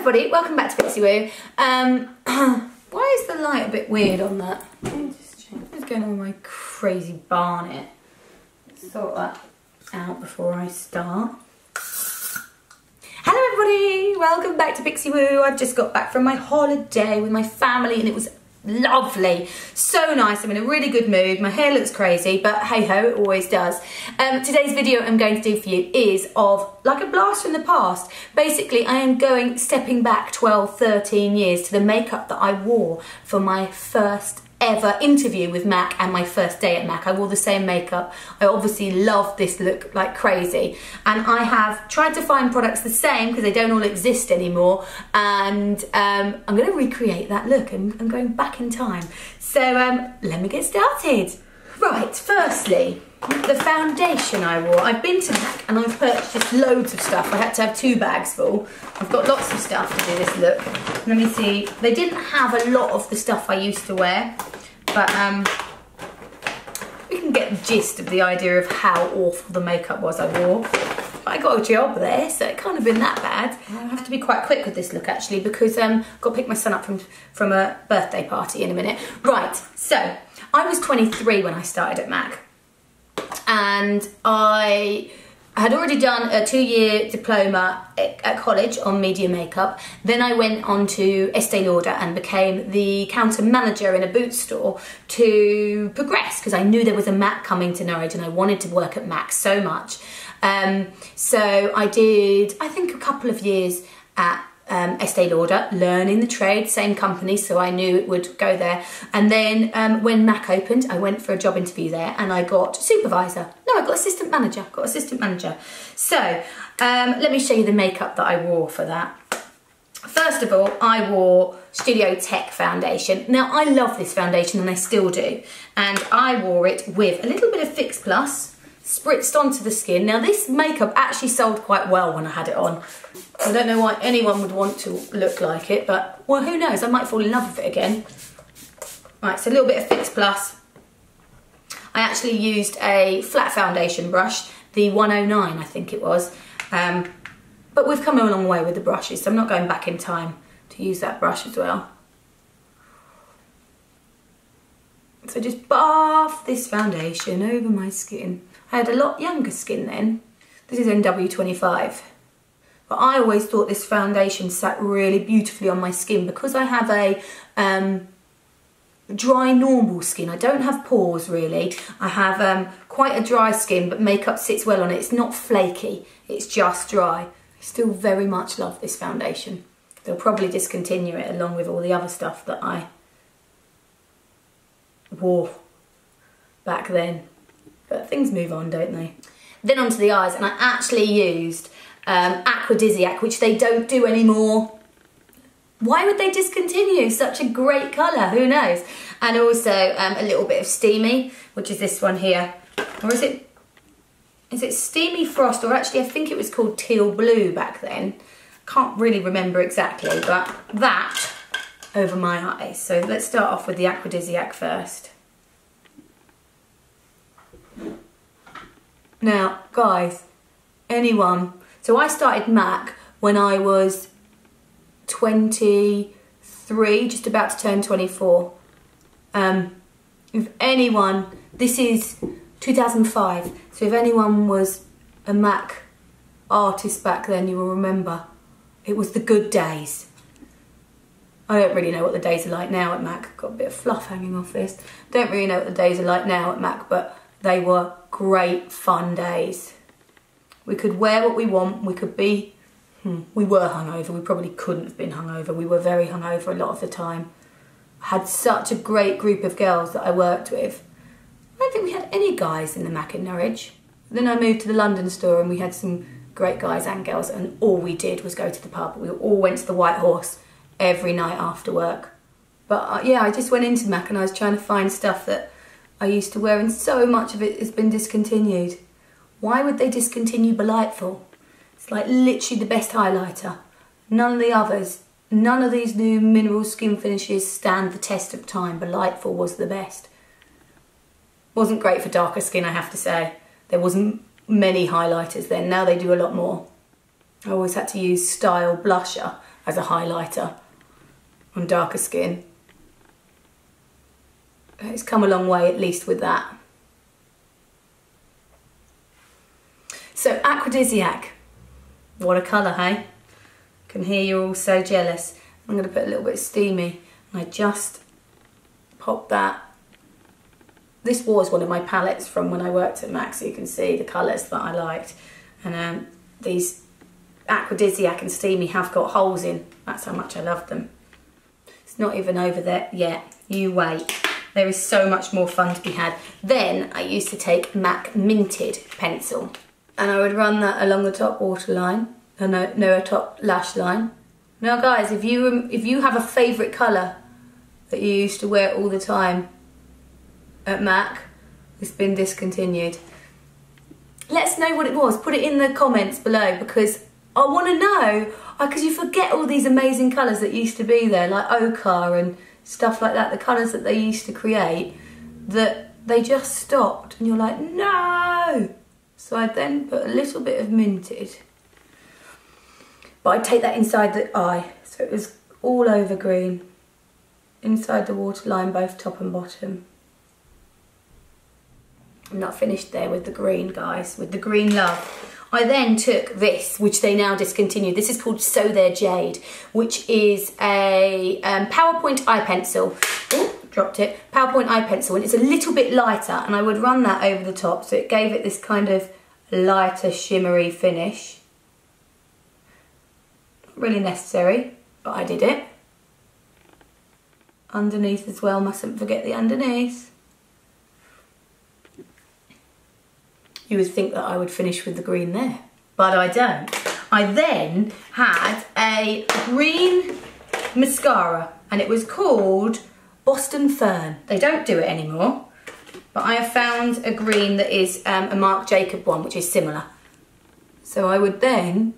everybody, welcome back to Pixiwoo. Um, why is the light a bit weird on that? What's going on my crazy barnet? Sort that out before I start. Hello everybody, welcome back to Pixiwoo. I've just got back from my holiday with my family and it was lovely. So nice. I'm in a really good mood. My hair looks crazy but hey ho it always does. Um, today's video i'm going to do for you is of like a blast from the past. Basically i am going stepping back 12 13 years to the makeup that i wore for my first ever interview with MAC and my first day at MAC. I wore the same makeup. I obviously love this look like crazy. And I have tried to find products the same because they don't all exist anymore. And um, I'm going to recreate that look. I'm, I'm going back in time. So um, let me get started. Right, firstly, the foundation I wore. I've been to MAC and I've purchased loads of stuff. I had to have two bags full. I've got lots of stuff to do this look. Let me see. They didn't have a lot of the stuff I used to wear, but um, we can get the gist of the idea of how awful the makeup was I wore. But I got a job there, so it can't have been that bad. I have to be quite quick with this look actually because um, I've got to pick my son up from, from a birthday party in a minute. Right, so I was 23 when I started at MAC and I had already done a two-year diploma at college on media makeup. Then I went on to Estee Lauder and became the counter manager in a boot store to progress because I knew there was a MAC coming to Norwich and I wanted to work at MAC so much. Um, so I did, I think, a couple of years at um, Estee Lauder, learning the trade, same company, so I knew it would go there. And then um, when MAC opened, I went for a job interview there and I got supervisor. No, I got assistant manager, got assistant manager. So um, let me show you the makeup that I wore for that. First of all, I wore Studio Tech foundation. Now, I love this foundation and I still do. And I wore it with a little bit of Fix Plus, spritzed onto the skin. Now, this makeup actually sold quite well when I had it on. I don't know why anyone would want to look like it, but well, who knows? I might fall in love with it again. Right, so a little bit of Fix Plus. I actually used a flat foundation brush, the 109 I think it was. Um, but we've come a long way with the brushes, so I'm not going back in time to use that brush as well. So just bath this foundation over my skin. I had a lot younger skin then. This is NW25. But I always thought this foundation sat really beautifully on my skin because I have a um, dry normal skin. I don't have pores really. I have um, quite a dry skin but makeup sits well on it. It's not flaky, it's just dry. I still very much love this foundation. They'll probably discontinue it along with all the other stuff that I wore back then. But things move on, don't they? Then onto the eyes and I actually used um, Aquadisiac, which they don't do anymore. Why would they discontinue such a great colour? Who knows? And also um, a little bit of Steamy, which is this one here. Or is it, is it Steamy Frost? Or actually, I think it was called Teal Blue back then. Can't really remember exactly, but that over my eyes. So let's start off with the Aquadisiac first. Now, guys, anyone so I started MAC when I was 23, just about to turn 24. Um, if anyone, this is 2005, so if anyone was a MAC artist back then, you will remember it was the good days. I don't really know what the days are like now at MAC. Got a bit of fluff hanging off this. Don't really know what the days are like now at MAC, but they were great fun days. We could wear what we want. We could be, hmm, we were hungover. We probably couldn't have been hungover. We were very hungover a lot of the time. I had such a great group of girls that I worked with. I don't think we had any guys in the Mac in Norwich. Then I moved to the London store and we had some great guys and girls and all we did was go to the pub. We all went to the White Horse every night after work. But uh, yeah, I just went into Mac and I was trying to find stuff that I used to wear and so much of it has been discontinued. Why would they discontinue Belightful? It's like literally the best highlighter. None of the others, none of these new mineral skin finishes stand the test of time. Belightful was the best. Wasn't great for darker skin, I have to say. There wasn't many highlighters then. Now they do a lot more. I always had to use Style Blusher as a highlighter on darker skin. It's come a long way, at least with that. So Aquadisiac, what a colour, hey? Can hear you're all so jealous. I'm going to put a little bit of steamy. And I just pop that. This was one of my palettes from when I worked at MAC, so you can see the colours that I liked. And um, these Aquadisiac and Steamy have got holes in. That's how much I love them. It's not even over there yet. You wait. There is so much more fun to be had. Then I used to take MAC Minted pencil and I would run that along the top waterline, and no, no, top lash line. Now guys, if you, um, if you have a favourite colour that you used to wear all the time at MAC, it's been discontinued. Let's know what it was. Put it in the comments below because I want to know. Because you forget all these amazing colours that used to be there, like ochre and stuff like that, the colours that they used to create, that they just stopped. And you're like, no! So I then put a little bit of minted. But I take that inside the eye. So it was all over green. Inside the waterline, both top and bottom. I'm not finished there with the green, guys, with the green love. I then took this, which they now discontinued. This is called So There Jade, which is a um, PowerPoint eye pencil. Ooh, dropped it. PowerPoint eye pencil, and it's a little bit lighter, and I would run that over the top, so it gave it this kind of lighter, shimmery finish. Not really necessary, but I did it. Underneath as well, mustn't forget the underneath. You would think that I would finish with the green there, but I don't. I then had a green mascara and it was called Boston Fern. They don't do it anymore, but I have found a green that is um, a Marc Jacob one, which is similar. So I would then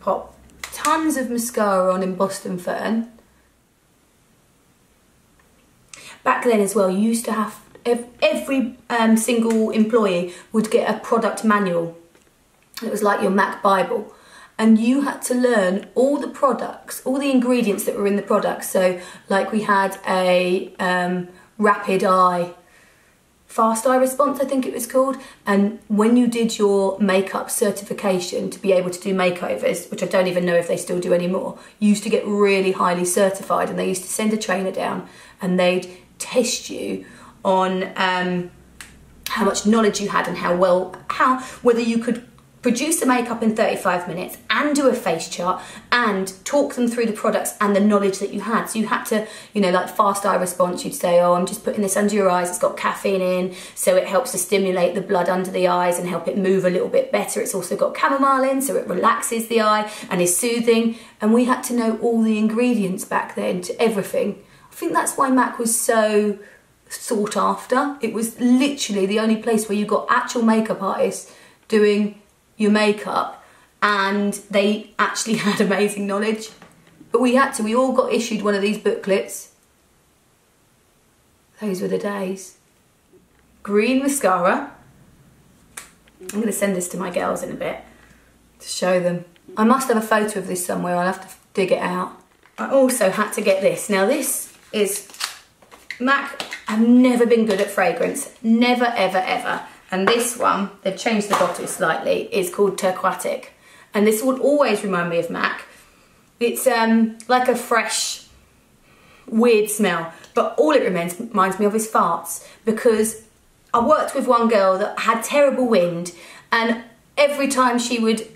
pop tons of mascara on in Boston Fern. Back then as well, you used to have every um, single employee would get a product manual. It was like your Mac Bible. And you had to learn all the products, all the ingredients that were in the product. So, like we had a um, rapid eye, fast eye response, I think it was called. And when you did your makeup certification to be able to do makeovers, which I don't even know if they still do anymore, you used to get really highly certified. And they used to send a trainer down and they'd test you on um, how much knowledge you had and how well, how whether you could produce the makeup in 35 minutes and do a face chart and talk them through the products and the knowledge that you had. So you had to, you know, like fast eye response, you'd say, oh, I'm just putting this under your eyes. It's got caffeine in, so it helps to stimulate the blood under the eyes and help it move a little bit better. It's also got chamomile in, so it relaxes the eye and is soothing. And we had to know all the ingredients back then to everything. I think that's why Mac was so sought after. It was literally the only place where you got actual makeup artists doing your makeup and they actually had amazing knowledge. But we had to, we all got issued one of these booklets. Those were the days. Green mascara. I'm to send this to my girls in a bit to show them. I must have a photo of this somewhere, I'll have to dig it out. I also had to get this. Now this is MAC have never been good at fragrance. Never, ever, ever. And this one, they've changed the bottle slightly, is called Turquatic. And this would always remind me of MAC. It's um, like a fresh, weird smell. But all it reminds, reminds me of is farts. Because I worked with one girl that had terrible wind and every time she would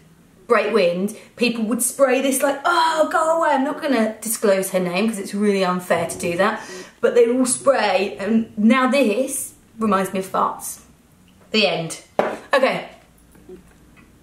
break wind, people would spray this like, oh, go away. I'm not going to disclose her name because it's really unfair to do that. But they all spray, and now this reminds me of farts. The end. Okay,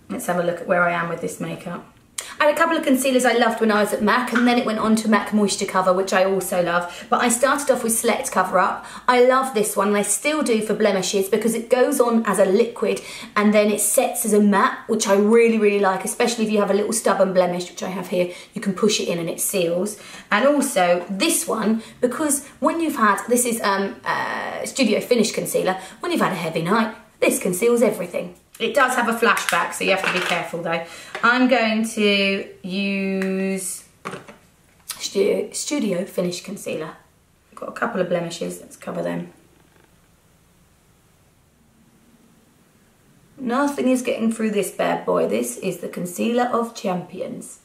let's have a look at where I am with this makeup. I had a couple of concealers I loved when I was at MAC and then it went on to MAC Moisture Cover, which I also love. But I started off with Select Cover Up. I love this one and I still do for blemishes because it goes on as a liquid and then it sets as a matte, which I really, really like, especially if you have a little stubborn blemish, which I have here, you can push it in and it seals. And also this one, because when you've had, this is um, uh, Studio Finish Concealer, when you've had a heavy night, this conceals everything. It does have a flashback, so you have to be careful though. I'm going to use Studio, Finish Concealer. Got a couple of blemishes, let's cover them. Nothing is getting through this bad boy. This is the Concealer of Champions.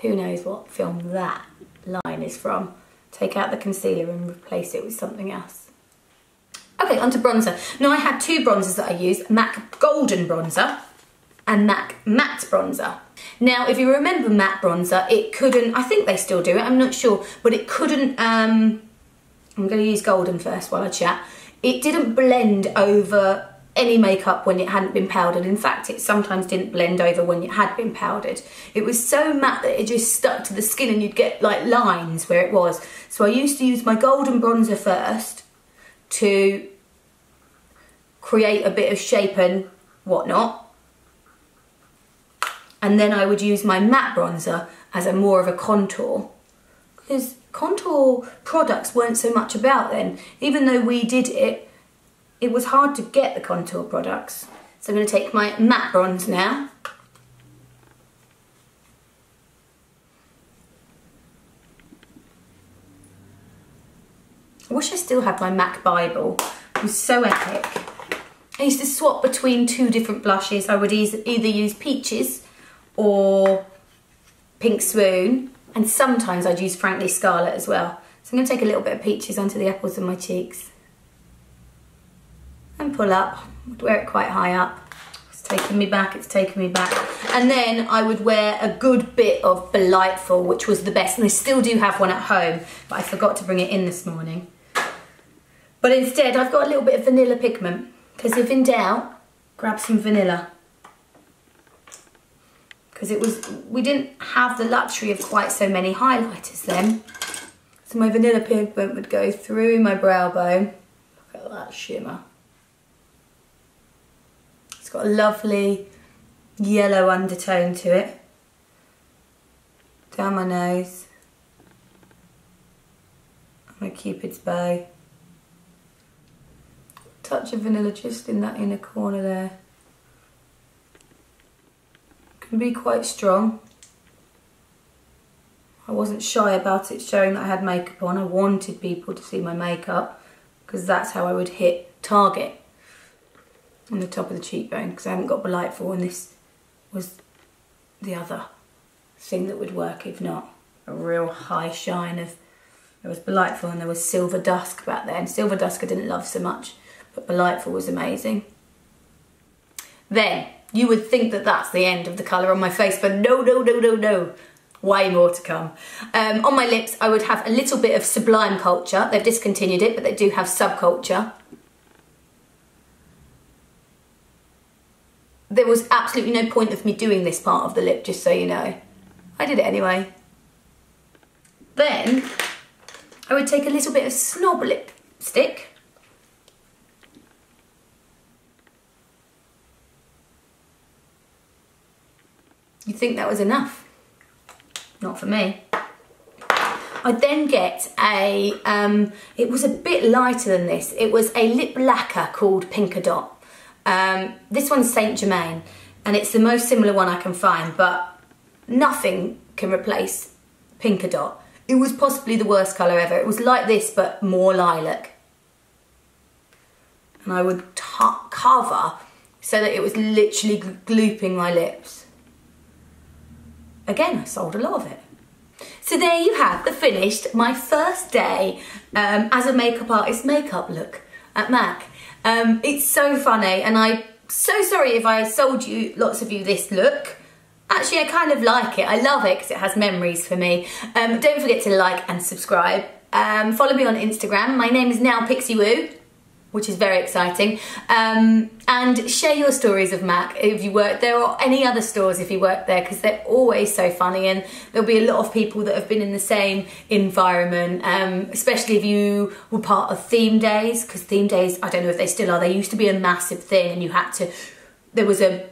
Who knows what film that line is from. Take out the concealer and replace it with something else. Okay, onto bronzer. Now I had two bronzers that I used, MAC Golden Bronzer and MAC Matte Bronzer. Now, if you remember matte bronzer, it couldn't, I think they still do it, I'm not sure, but it couldn't, um, I'm going to use golden first while I chat. It didn't blend over any makeup when it hadn't been powdered. In fact, it sometimes didn't blend over when it had been powdered. It was so matte that it just stuck to the skin and you'd get like lines where it was. So I used to use my golden bronzer first to create a bit of shape and whatnot. And then I would use my matte bronzer as a more of a contour. Because contour products weren't so much about then. Even though we did it, it was hard to get the contour products. So I'm going to take my matte bronze now. I wish I still had my MAC Bible. It was so epic. I used to swap between two different blushes. I would either use Peaches or Pink Swoon. And sometimes I'd use Frankly Scarlet as well. So I'm going to take a little bit of Peaches onto the apples of my cheeks and pull up, wear it quite high up. It's taking me back, it's taking me back. And then I would wear a good bit of Belightful, which was the best. And I still do have one at home, but I forgot to bring it in this morning. But instead, I've got a little bit of vanilla pigment. Because if in doubt, grab some vanilla. Because it was, we didn't have the luxury of quite so many highlighters then. So my vanilla pigment would go through my brow bone. Look at that shimmer. It's got a lovely yellow undertone to it. Down my nose. My cupid's bow. Touch of vanilla just in that inner corner there. Can be quite strong. I wasn't shy about it showing that I had makeup on. I wanted people to see my makeup because that's how I would hit target on the top of the cheekbone because I haven't got Belightful and this was the other thing that would work if not. A real high shine of, there was Belightful and there was Silver Dusk back then. Silver Dusk I didn't love so much, but Belightful was amazing. Then, you would think that that's the end of the colour on my face, but no, no, no, no, no. Way more to come. Um, on my lips, I would have a little bit of Sublime Culture. They've discontinued it, but they do have Subculture. there was absolutely no point of me doing this part of the lip, just so you know. I did it anyway. Then I would take a little bit of Snob lipstick. You'd think that was enough. Not for me. I'd then get a, um, it was a bit lighter than this. It was a lip lacquer called Pinkadot. Um, this one's Saint Germain, and it's the most similar one I can find, but nothing can replace Pinkadot. It was possibly the worst colour ever. It was like this, but more lilac. And I would cover so that it was literally glooping my lips. Again, I sold a lot of it. So there you have the finished, my first day um, as a makeup artist makeup look at MAC. Um, it's so funny and I'm so sorry if I sold you, lots of you, this look. Actually, I kind of like it. I love it because it has memories for me. Um, don't forget to like and subscribe. Um, follow me on Instagram. My name is now Pixiwoo which is very exciting. Um, and share your stories of Mac if you work there or any other stores if you work there because they're always so funny and there'll be a lot of people that have been in the same environment, um, especially if you were part of theme days because theme days, I don't know if they still are, they used to be a massive thing and you had to, there was a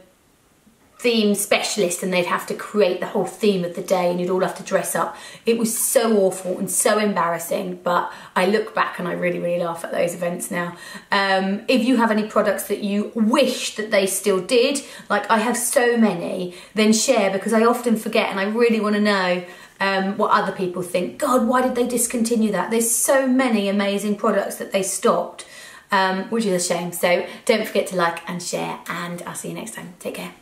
theme specialist and they'd have to create the whole theme of the day and you'd all have to dress up. It was so awful and so embarrassing, but I look back and I really, really laugh at those events now. Um, if you have any products that you wish that they still did, like I have so many, then share because I often forget and I really want to know um, what other people think. God, why did they discontinue that? There's so many amazing products that they stopped, um, which is a shame. So don't forget to like and share, and I'll see you next time. Take care.